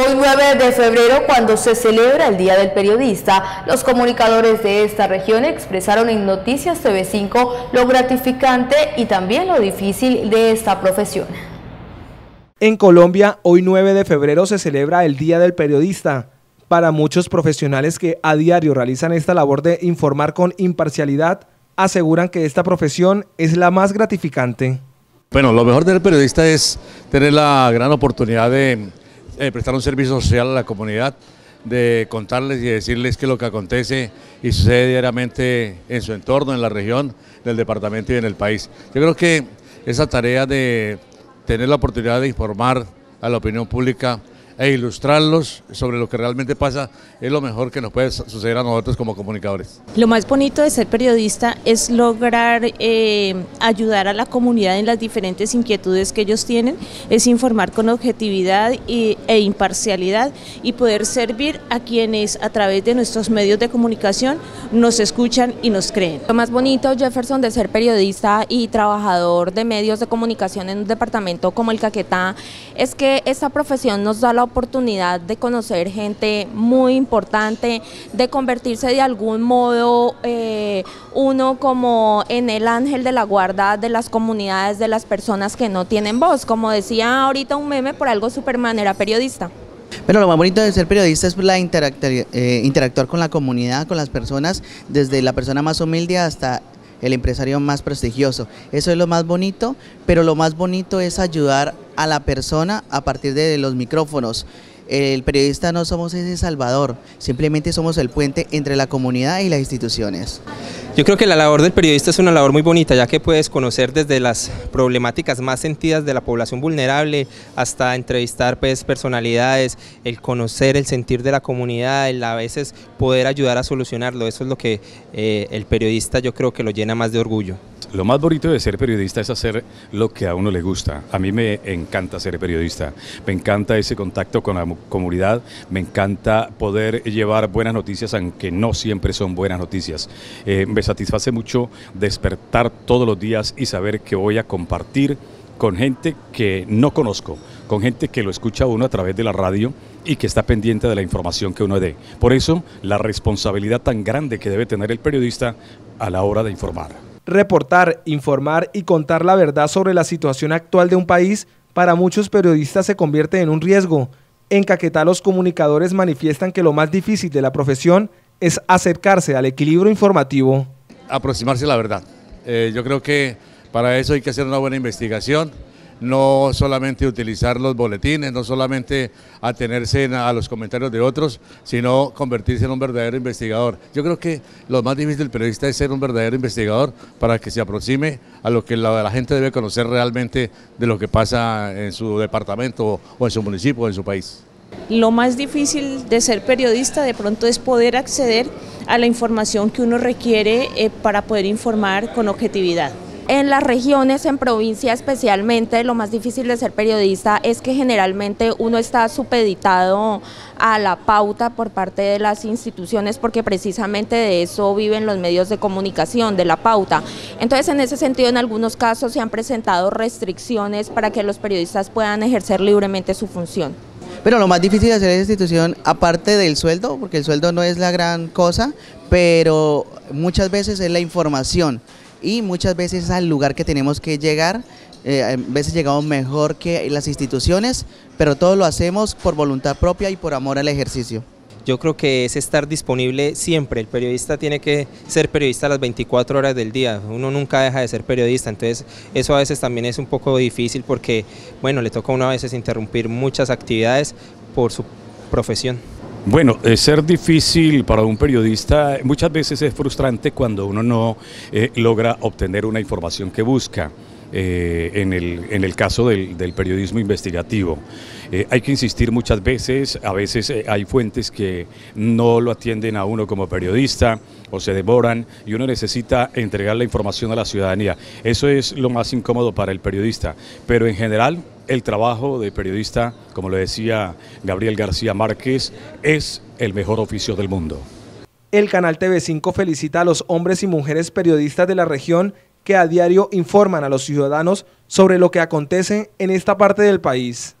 Hoy 9 de febrero, cuando se celebra el Día del Periodista, los comunicadores de esta región expresaron en Noticias TV5 lo gratificante y también lo difícil de esta profesión. En Colombia, hoy 9 de febrero se celebra el Día del Periodista. Para muchos profesionales que a diario realizan esta labor de informar con imparcialidad, aseguran que esta profesión es la más gratificante. Bueno, lo mejor del periodista es tener la gran oportunidad de eh, prestar un servicio social a la comunidad, de contarles y decirles qué es lo que acontece y sucede diariamente en su entorno, en la región, en el departamento y en el país. Yo creo que esa tarea de tener la oportunidad de informar a la opinión pública e ilustrarlos sobre lo que realmente pasa es lo mejor que nos puede suceder a nosotros como comunicadores. Lo más bonito de ser periodista es lograr eh, ayudar a la comunidad en las diferentes inquietudes que ellos tienen, es informar con objetividad e imparcialidad y poder servir a quienes a través de nuestros medios de comunicación nos escuchan y nos creen. Lo más bonito, Jefferson, de ser periodista y trabajador de medios de comunicación en un departamento como el Caquetá, es que esta profesión nos da la oportunidad de conocer gente muy importante, de convertirse de algún modo eh, uno como en el ángel de la guarda de las comunidades, de las personas que no tienen voz. Como decía ahorita un meme, por algo Superman era periodista. Pero lo más bonito de ser periodista es la eh, interactuar con la comunidad, con las personas, desde la persona más humilde hasta el empresario más prestigioso. Eso es lo más bonito, pero lo más bonito es ayudar a la persona a partir de los micrófonos. El periodista no somos ese salvador, simplemente somos el puente entre la comunidad y las instituciones. Yo creo que la labor del periodista es una labor muy bonita, ya que puedes conocer desde las problemáticas más sentidas de la población vulnerable hasta entrevistar pues, personalidades, el conocer el sentir de la comunidad, el a veces poder ayudar a solucionarlo. Eso es lo que eh, el periodista yo creo que lo llena más de orgullo. Lo más bonito de ser periodista es hacer lo que a uno le gusta. A mí me encanta ser periodista, me encanta ese contacto con la comunidad, me encanta poder llevar buenas noticias, aunque no siempre son buenas noticias. Eh, me satisface mucho despertar todos los días y saber que voy a compartir con gente que no conozco, con gente que lo escucha uno a través de la radio y que está pendiente de la información que uno dé. Por eso, la responsabilidad tan grande que debe tener el periodista a la hora de informar reportar, informar y contar la verdad sobre la situación actual de un país para muchos periodistas se convierte en un riesgo. En Caquetá los comunicadores manifiestan que lo más difícil de la profesión es acercarse al equilibrio informativo. Aproximarse a la verdad. Eh, yo creo que para eso hay que hacer una buena investigación no solamente utilizar los boletines, no solamente atenerse a los comentarios de otros, sino convertirse en un verdadero investigador. Yo creo que lo más difícil del periodista es ser un verdadero investigador para que se aproxime a lo que la, gente debe conocer realmente de lo que pasa en su departamento o en su municipio o en su país. Lo más difícil de ser periodista de pronto es poder acceder a la información que uno requiere eh, para poder informar con objetividad. En las regiones, en provincia especialmente, lo más difícil de ser periodista es que generalmente uno está supeditado a la pauta por parte de las instituciones porque precisamente de eso viven los medios de comunicación, de la pauta. Entonces, en ese sentido, en algunos casos se han presentado restricciones para que los periodistas puedan ejercer libremente su función. Pero lo más difícil de hacer esa institución, aparte del sueldo, porque el sueldo no es la gran cosa, pero muchas veces es la información y muchas veces es al lugar que tenemos que llegar. Eh, a veces llegamos mejor que las instituciones, pero todo lo hacemos por voluntad propia y por amor al ejercicio. Yo creo que es estar disponible siempre. El periodista tiene que ser periodista las 24 horas del día. Uno nunca deja de ser periodista. Entonces, eso a veces también es un poco difícil porque, bueno, le toca a uno a veces interrumpir muchas actividades por su profesión. Bueno, es ser difícil para un periodista muchas veces es frustrante cuando uno no eh, logra obtener una información que busca. Eh, en, el, en, el, caso del, periodismo investigativo. Eh, hay que insistir muchas veces, a veces hay fuentes que no lo atienden a uno como periodista o se devoran y uno necesita entregar la información a la ciudadanía. Eso es lo más incómodo para el periodista, pero en general el trabajo de periodista, como lo decía Gabriel García Márquez, es el mejor oficio del mundo. El canal TV5 felicita a los hombres y mujeres periodistas de la región que a diario informan a los ciudadanos sobre lo que acontece en esta parte del país.